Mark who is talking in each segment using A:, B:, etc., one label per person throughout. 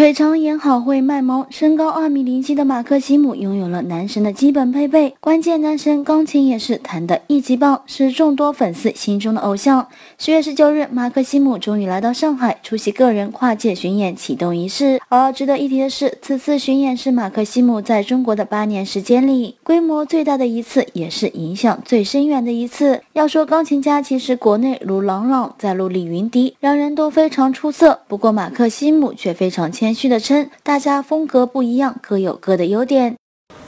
A: 腿长眼好会卖萌，身高二米零七的马克西姆拥有了男神的基本配备，关键男神钢琴也是弹得一级棒，是众多粉丝心中的偶像。十月十九日，马克西姆终于来到上海出席个人跨界巡演启动仪式。而值得一提的是，此次巡演是马克西姆在中国的八年时间里规模最大的一次，也是影响最深远的一次。要说钢琴家，其实国内如郎朗在陆李云迪，两人都非常出色。不过马克西姆却非常谦虚的称，大家风格不一样，各有各的优点。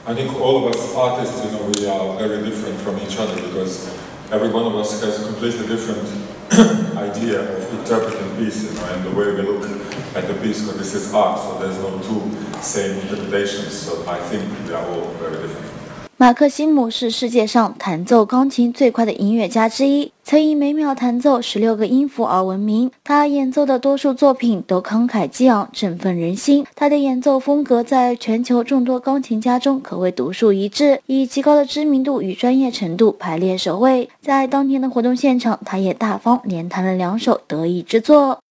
B: I think all of us artists, you know, we are very different from each other because every one of us has a completely different idea of interpreting pieces, you know, and the way we look at the piece, because this is art, so there's no two same interpretations. So I think we are all very different.
A: 马克西姆是世界上弹奏钢琴最快的音乐家之一，曾以每秒弹奏十六个音符而闻名。他演奏的多数作品都慷慨激昂，振奋人心。他的演奏风格在全球众多钢琴家中可谓独树一帜，以极高的知名度与专业程度排列首位。在当天的活动现场，他也大方连弹了两首得意之作。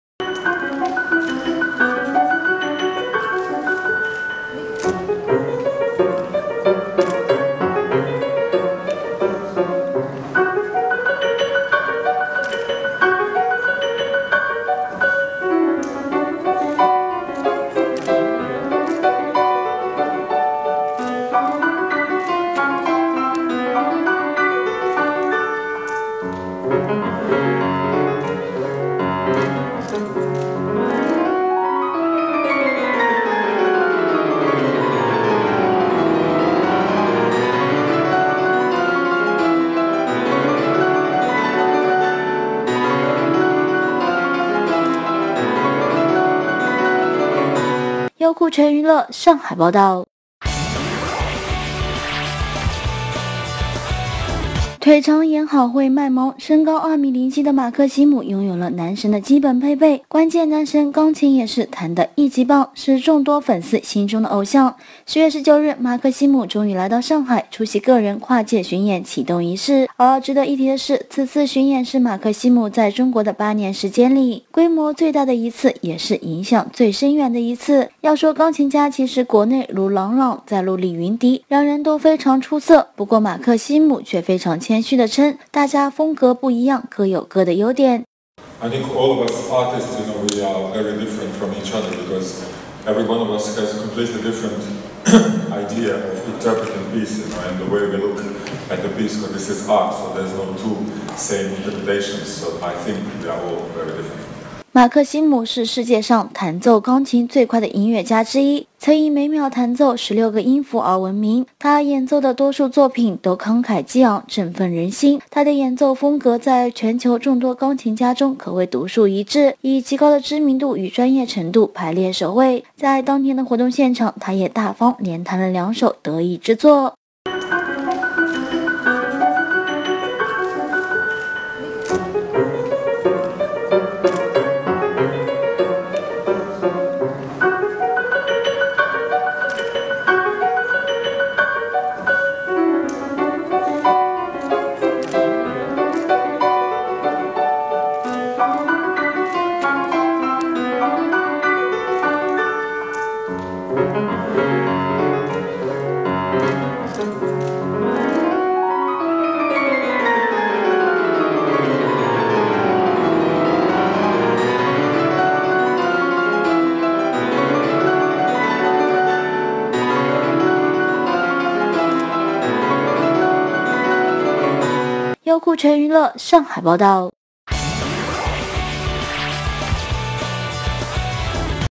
A: 优酷全娱乐上海报道。腿长眼好会卖萌，身高二米零七的马克西姆拥有了男神的基本配备，关键男神钢琴也是弹得一级棒，是众多粉丝心中的偶像。十月十九日，马克西姆终于来到上海出席个人跨界巡演启动仪式。而值得一提的是，此次巡演是马克西姆在中国的八年时间里规模最大的一次，也是影响最深远的一次。要说钢琴家，其实国内如郎朗在陆李云迪，两人都非常出色。不过马克西姆却非常谦虚的称，大家风格不一样，各有各的优点。
B: I think all of us artists, you know, we are very different from each other because every one of us has a completely different idea of interpreting piece, you know, and the way we look at the piece, because this is art, so there's no two same interpretations. So I think we are all very different.
A: 马克西姆是世界上弹奏钢琴最快的音乐家之一，曾以每秒弹奏十六个音符而闻名。他演奏的多数作品都慷慨激昂，振奋人心。他的演奏风格在全球众多钢琴家中可谓独树一帜，以极高的知名度与专业程度排列首位。在当天的活动现场，他也大方连弹了两首得意之作。优酷全娱乐上海报道。